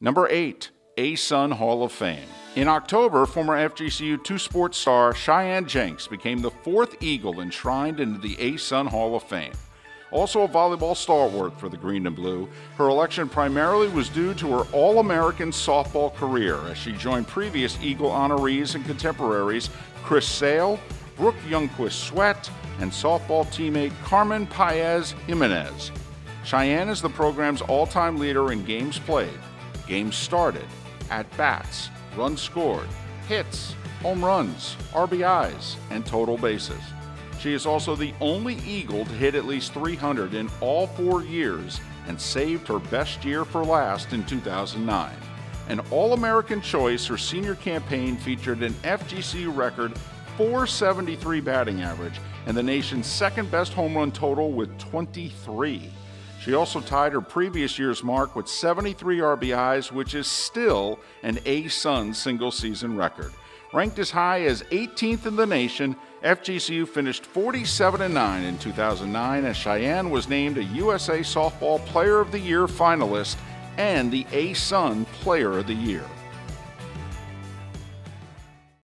Number 8. ASUN Hall of Fame. In October, former FGCU two sports star Cheyenne Jenks became the fourth Eagle enshrined into the ASUN Hall of Fame. Also a volleyball stalwart for the Green and Blue, her election primarily was due to her All American softball career as she joined previous Eagle honorees and contemporaries Chris Sale, Brooke Youngquist Sweat, and softball teammate Carmen Paez Jimenez. Cheyenne is the program's all time leader in games played, games started, at bats, runs scored, hits, home runs, RBIs, and total bases. She is also the only Eagle to hit at least 300 in all four years and saved her best year for last in 2009. An All American choice, her senior campaign featured an FGC record 473 batting average and the nation's second best home run total with 23. She also tied her previous year's mark with 73 RBIs, which is still an ASUN single season record. Ranked as high as 18th in the nation, FGCU finished 47 9 in 2009 as Cheyenne was named a USA Softball Player of the Year finalist and the ASUN Player of the Year.